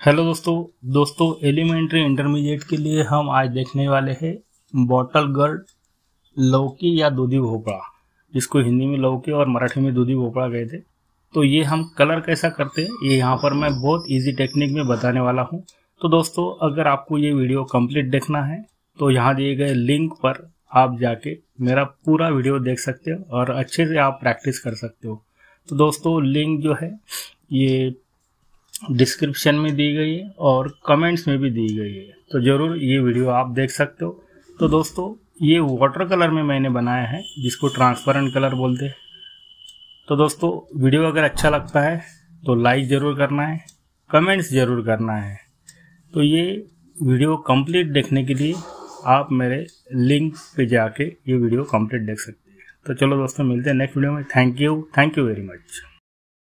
Hello दोस्तों दोस्तों, elementary intermediate के लिए हम आज देखने वाले हैं बॉटल गर्ड लौकी या दूधी भोपड़ा जिसको हिंदी में लौकी और मराठी में दूधी भोपड़ा कहते तो ये हम कलर कैसा करते हैं, ये यहाँ पर मैं बहुत इजी टेक्निक में बताने वाला हूँ। तो दोस्तों, अगर आपको ये वीडियो कंप्लीट देखना है तो यहाँ दिए गए लिंक पर आप जाके मेरा पूरा वीडियो देख सकते हो और अच्छे से आप प्रैक्टिस कर सकते हो। तो दोस्तों लिंक जो है, ये डिस्क्रिप्शन में दी गई है और कमेंट्स में भी दी गई है। तो ज़रूर ये वीडियो आप देख सकते हो। तो दोस्तों, ये वाटर कलर में मैंने बनाया है, जिसको ट्रांसपेरेंट कलर बोलते हैं। तो दोस्तों वीडियो अगर अच्छा लगता है तो लाइक ज़रूर करना है कमेंट्स ज़रूर करना है। तो ये वीडियो कंप्लीट देखने के लिए आप मेरे लिंक पे जाके ये वीडियो कंप्लीट देख सकते हैं। तो चलो दोस्तों, मिलते हैं नेक्स्ट वीडियो में। Thank you thank you very much